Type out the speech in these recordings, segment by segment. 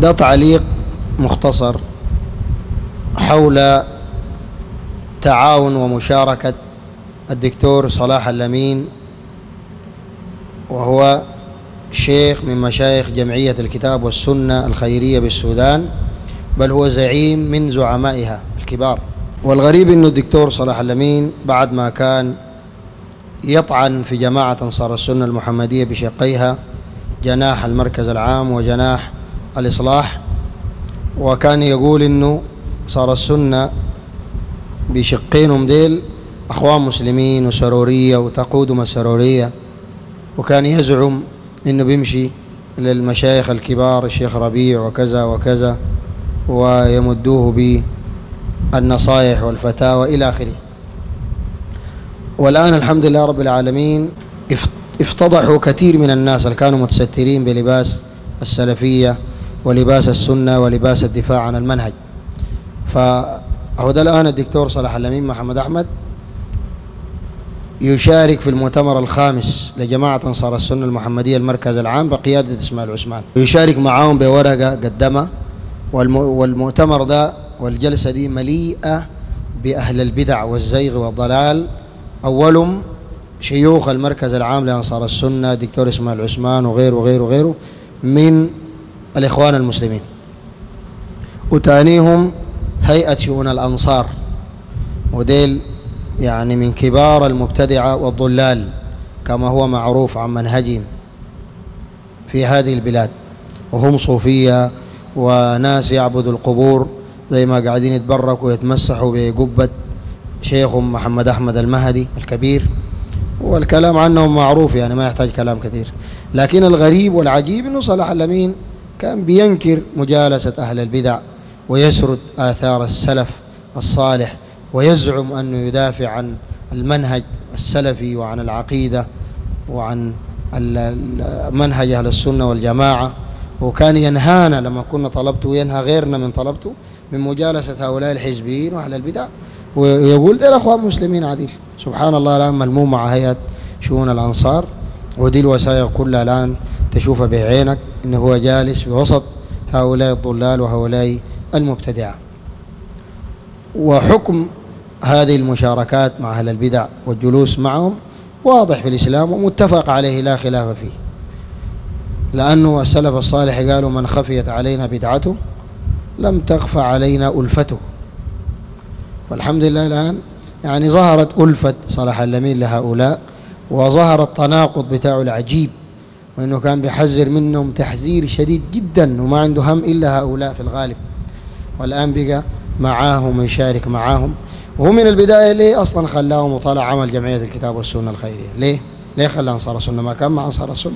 ده تعليق مختصر حول تعاون ومشاركة الدكتور صلاح اللمين وهو شيخ من مشايخ جمعية الكتاب والسنة الخيرية بالسودان بل هو زعيم من زعمائها الكبار. والغريب أنه الدكتور صلاح اللمين بعد ما كان يطعن في جماعة أنصار السنة المحمدية بشقيها جناح المركز العام وجناح الإصلاح وكان يقول إنه صار السنة بشقينهم ديل أخوان مسلمين وسرورية وتقودهم السرورية وكان يزعم إنه بيمشي للمشايخ الكبار الشيخ ربيع وكذا وكذا ويمدوه بالنصائح والفتاوى إلى آخره. والآن الحمد لله رب العالمين افتضحوا كثير من الناس اللي كانوا متسترين بلباس السلفية. ولباس السنة ولباس الدفاع عن المنهج. فهو ده الآن الدكتور صلاح اللمين محمد أحمد يشارك في المؤتمر الخامس لجماعة أنصار السنة المحمدية المركز العام بقيادة إسماعيل عثمان. يشارك معاهم بورقة قدمها والمؤتمر ده والجلسة دي مليئة بأهل البدع والزيغ والضلال. أولهم شيوخ المركز العام لأنصار السنة دكتور إسماعيل عثمان وغيره وغيره وغيره من الإخوان المسلمين. وتانيهم هيئة شؤون الأنصار. وديل يعني من كبار المبتدعة والضلال كما هو معروف عن منهجهم في هذه البلاد. وهم صوفية وناس يعبدوا القبور زي ما قاعدين يتبركوا ويتمسحوا بقبة شيخهم محمد أحمد المهدي الكبير. والكلام عنهم معروف يعني ما يحتاج كلام كثير. لكن الغريب والعجيب أنه صلاح الأمين كان بينكر مجالسة أهل البدع ويسرد آثار السلف الصالح ويزعم أنه يدافع عن المنهج السلفي وعن العقيدة وعن منهج أهل السنة والجماعة. وكان ينهانا لما كنا طلبته وينهى غيرنا من طلبته من مجالسة هؤلاء الحزبيين وأهل البدع. ويقول دي الأخوان مسلمين عديل. سبحان الله الآن ملموم مع هيئة شؤون الأنصار. ودي الوثائق كلها الآن تشوفها بعينك. إنه هو جالس في وسط هؤلاء الضلال وهؤلاء المبتدعة وحكم هذه المشاركات مع أهل البدع والجلوس معهم واضح في الإسلام ومتفق عليه لا خلاف فيه. لأنه السلف الصالح قالوا من خفيت علينا بدعته لم تخفى علينا ألفته. والحمد لله الآن يعني ظهرت ألفة صلاح اللمين لهؤلاء وظهر التناقض بتاعه العجيب وإنه كان بيحذر منهم تحذير شديد جدا وما عنده هم إلا هؤلاء في الغالب. والآن بقى معاهم ويشارك معاهم. وهو من البداية ليه أصلا خلاهم وطلع عمل جمعية الكتاب والسنة الخيرية. ليه؟ ليه خلى أنصار السنة؟ ما كان مع أنصار السنة.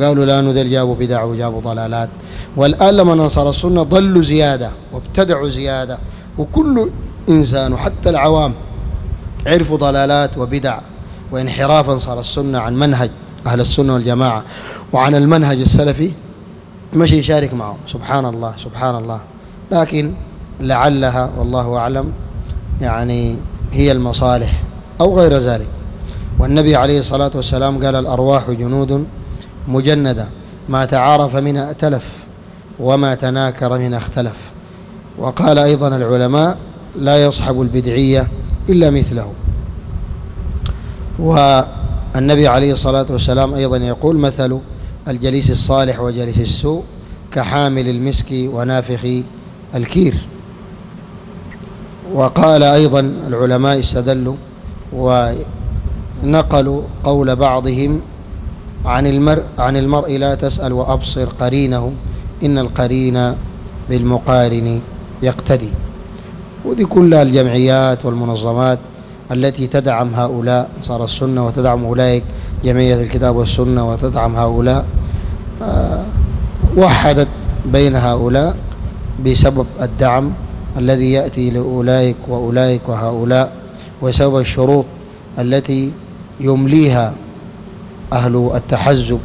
قالوا لأنه ديل جابوا بدع وجابوا ضلالات. والآن لما أنصار السنة ضلوا زيادة وابتدعوا زيادة. وكل إنسان وحتى العوام عرفوا ضلالات وبدع وانحراف أنصار السنة عن منهج. أهل السنة والجماعة وعن المنهج السلفي مشي يشارك معهم. سبحان الله سبحان الله لكن لعلها والله أعلم يعني هي المصالح أو غير ذلك. والنبي عليه الصلاة والسلام قال الأرواح جنود مجندة ما تعارف منها ائتلف وما تناكر منها اختلف. وقال أيضا العلماء لا يصحب البدعية إلا مثله. و النبي عليه الصلاة والسلام أيضا يقول مثل الجليس الصالح وجليس السوء كحامل المسك ونافخ الكير. وقال أيضا العلماء استدلوا ونقلوا قول بعضهم عن المرء عن المرء لا تسأل وأبصر قرينه إن القرين بالمقارن يقتدي. ودي كلها الجمعيات والمنظمات التي تدعم هؤلاء صار السنة وتدعم أولئك جمعية الكتاب والسنة وتدعم هؤلاء. وحدت بين هؤلاء بسبب الدعم الذي يأتي لأولئك وأولئك وهؤلاء وسبب الشروط التي يمليها أهل التحزب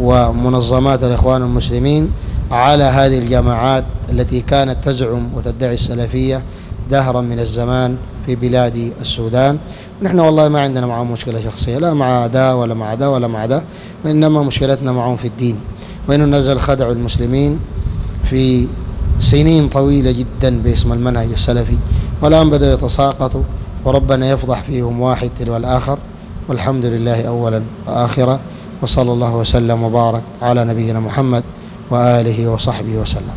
ومنظمات الإخوان المسلمين على هذه الجماعات التي كانت تزعم وتدعي السلفية دهرا من الزمان في بلاد السودان. ونحن والله ما عندنا معهم مشكلة شخصية لا مع ده ولا مع ده ولا مع ده وإنما مشكلتنا معهم في الدين. وإنه نزل خدع المسلمين في سنين طويلة جدا باسم المنهج السلفي والآن بدأوا يتساقطوا وربنا يفضح فيهم واحد تلو الآخر. والحمد لله أولا وآخرا وصلى الله وسلم وبارك على نبينا محمد وآله وصحبه وسلم.